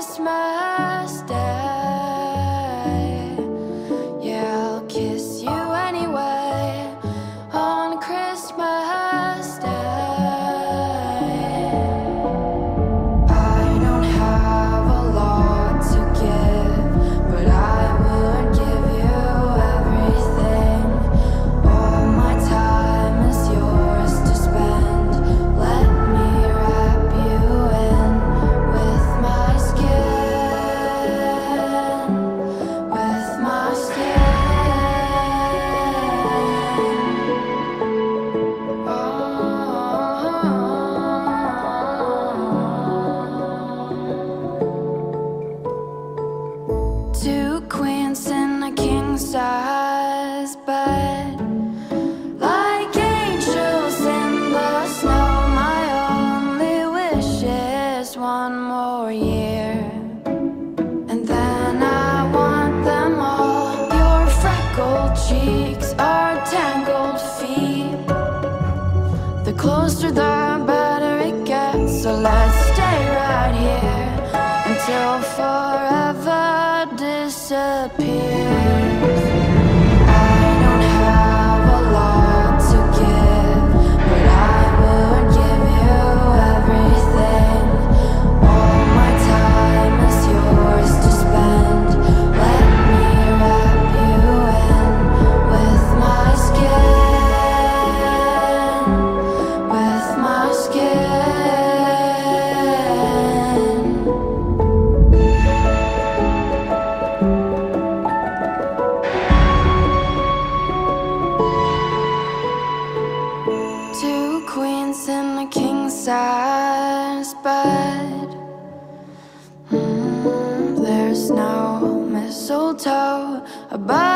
Christmas Day. cheeks are tangled feet. The closer, the better it gets. So let's stay right here until forever disappears. now, mistletoe above.